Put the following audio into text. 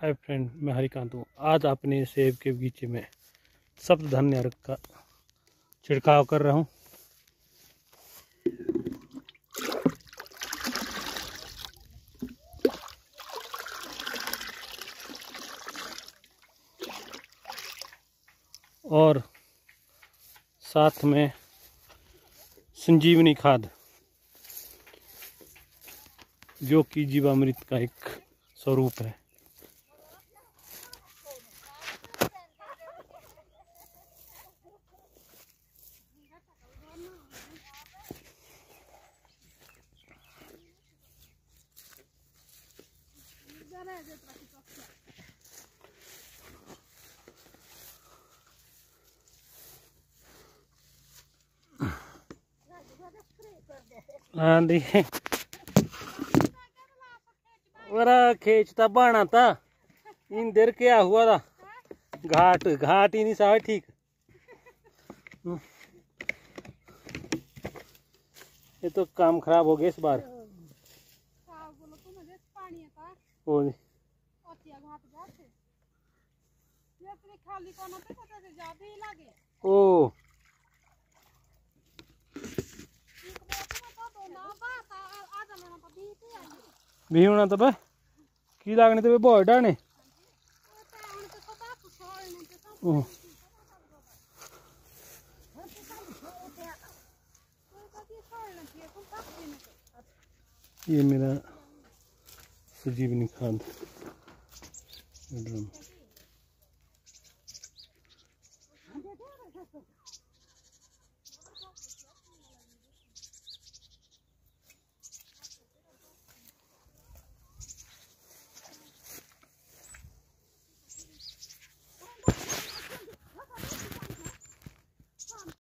Hi friend, मैं हरिकांत हूँ। आज अपने सेब के बगीचे में सप्त धन्य अर्घ का छिड़काव कर रहा हूँ। और साथ में संजीवनी खाद, जो कि जीवामृत का एक स्वरूप है। खींचता बाना था इन देर क्या हुआ था घाट घाट ही नहीं सा ठीक ये तो काम खराब हो गया इस बार ओ ओ। भी होना तो बे। की लागने तो बहुत डाने ओ। ये मेरा सजीवनी खाद ड्रम